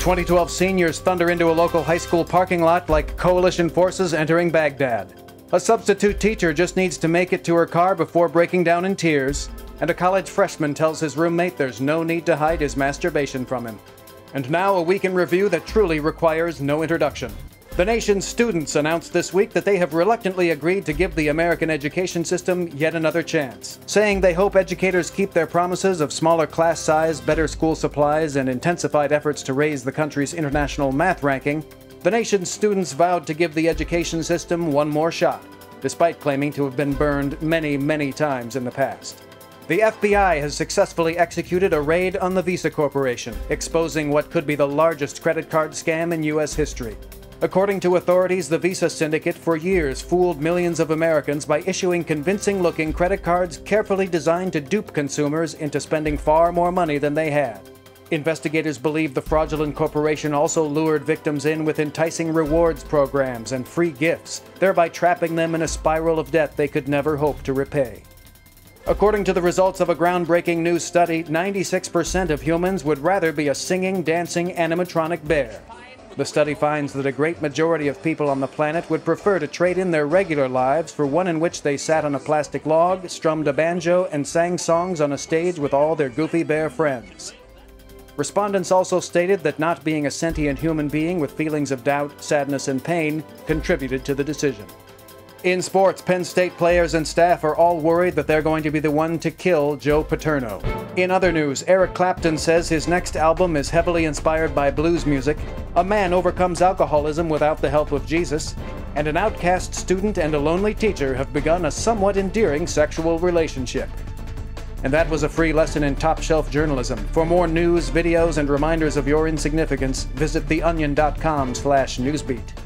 2012 seniors thunder into a local high school parking lot like coalition forces entering Baghdad. A substitute teacher just needs to make it to her car before breaking down in tears. And a college freshman tells his roommate there's no need to hide his masturbation from him. And now a week in review that truly requires no introduction. The nation's students announced this week that they have reluctantly agreed to give the American education system yet another chance, saying they hope educators keep their promises of smaller class size, better school supplies, and intensified efforts to raise the country's international math ranking. The nation's students vowed to give the education system one more shot, despite claiming to have been burned many, many times in the past. The FBI has successfully executed a raid on the Visa Corporation, exposing what could be the largest credit card scam in U.S. history. According to authorities, the Visa syndicate for years fooled millions of Americans by issuing convincing looking credit cards carefully designed to dupe consumers into spending far more money than they had. Investigators believe the fraudulent corporation also lured victims in with enticing rewards programs and free gifts, thereby trapping them in a spiral of debt they could never hope to repay. According to the results of a groundbreaking new study, 96% of humans would rather be a singing, dancing animatronic bear. The study finds that a great majority of people on the planet would prefer to trade in their regular lives for one in which they sat on a plastic log, strummed a banjo, and sang songs on a stage with all their goofy bear friends. Respondents also stated that not being a sentient human being with feelings of doubt, sadness, and pain contributed to the decision. In sports, Penn State players and staff are all worried that they're going to be the one to kill Joe Paterno. In other news, Eric Clapton says his next album is heavily inspired by blues music, a man overcomes alcoholism without the help of Jesus, and an outcast student and a lonely teacher have begun a somewhat endearing sexual relationship. And that was a free lesson in top shelf journalism. For more news, videos, and reminders of your insignificance, visit theonion.com slash newsbeat.